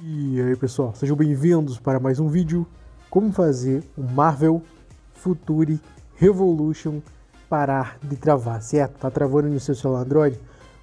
E aí pessoal, sejam bem-vindos para mais um vídeo Como fazer o Marvel Future Revolution parar de travar, certo? Tá travando no seu celular Android?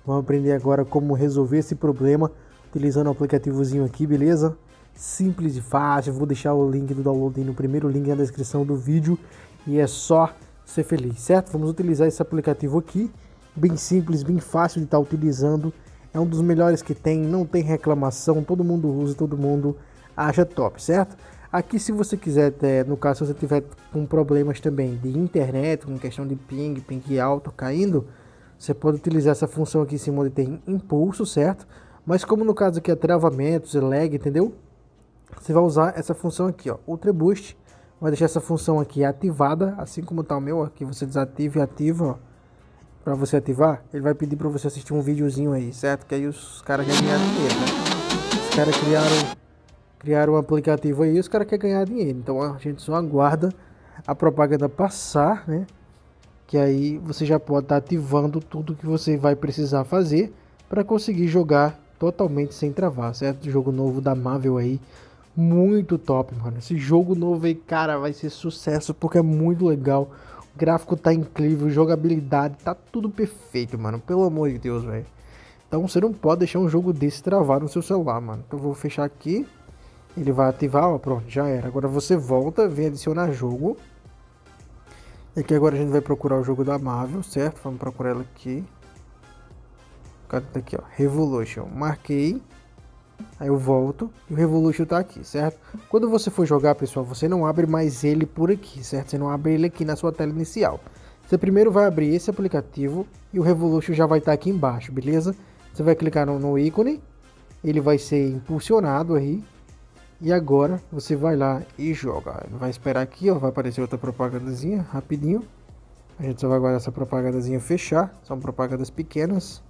Vamos aprender agora como resolver esse problema utilizando o aplicativozinho aqui, beleza? Simples e fácil, vou deixar o link do download no primeiro link na descrição do vídeo e é só ser feliz, certo? Vamos utilizar esse aplicativo aqui, bem simples, bem fácil de estar tá utilizando é um dos melhores que tem, não tem reclamação, todo mundo usa, todo mundo acha top, certo? Aqui se você quiser, no caso se você tiver com problemas também de internet, com questão de ping, ping alto caindo, você pode utilizar essa função aqui em cima onde tem impulso, certo? Mas como no caso aqui é travamentos, lag, entendeu? Você vai usar essa função aqui, ó, Ultra Boost. Vai deixar essa função aqui ativada, assim como tá o meu, aqui você desativa e ativa, ó para você ativar, ele vai pedir para você assistir um videozinho aí, certo? Que aí os caras querem ganhar dinheiro, né? Os caras criaram, criaram um aplicativo aí, os caras querem ganhar dinheiro. Então a gente só aguarda a propaganda passar, né? Que aí você já pode estar tá ativando tudo que você vai precisar fazer para conseguir jogar totalmente sem travar, certo? Jogo novo da Marvel aí, muito top, mano. Esse jogo novo aí, cara, vai ser sucesso porque é muito legal gráfico tá incrível, jogabilidade, tá tudo perfeito, mano. Pelo amor de Deus, velho. Então você não pode deixar um jogo desse travar no seu celular, mano. Então eu vou fechar aqui. Ele vai ativar, ó, pronto, já era. Agora você volta, vem adicionar jogo. E aqui agora a gente vai procurar o jogo da Marvel, certo? Vamos procurar ela aqui. Cadê tá aqui, ó? Revolution. Marquei. Aí eu volto e o Revolution tá aqui, certo? Quando você for jogar, pessoal, você não abre mais ele por aqui, certo? Você não abre ele aqui na sua tela inicial. Você primeiro vai abrir esse aplicativo e o Revolution já vai estar tá aqui embaixo, beleza? Você vai clicar no, no ícone, ele vai ser impulsionado aí. E agora você vai lá e joga. Vai esperar aqui, ó, vai aparecer outra propagandazinha, rapidinho. A gente só vai guardar essa propagandazinha fechar, são propagandas pequenas.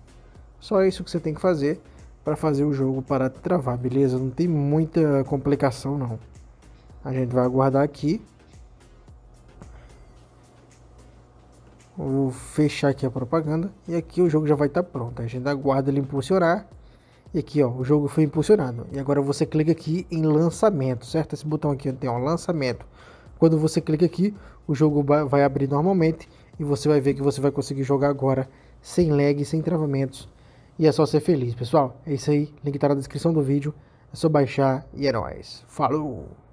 Só isso que você tem que fazer para fazer o jogo parar de travar, beleza? Não tem muita complicação não. A gente vai aguardar aqui. Vou fechar aqui a propaganda e aqui o jogo já vai estar tá pronto. A gente aguarda ele impulsionar. E aqui, ó, o jogo foi impulsionado. E agora você clica aqui em lançamento, certo? Esse botão aqui tem um lançamento. Quando você clica aqui, o jogo vai abrir normalmente e você vai ver que você vai conseguir jogar agora sem lag, sem travamentos e é só ser feliz, pessoal. É isso aí. Link tá na descrição do vídeo. É só baixar e é nóis. Falou!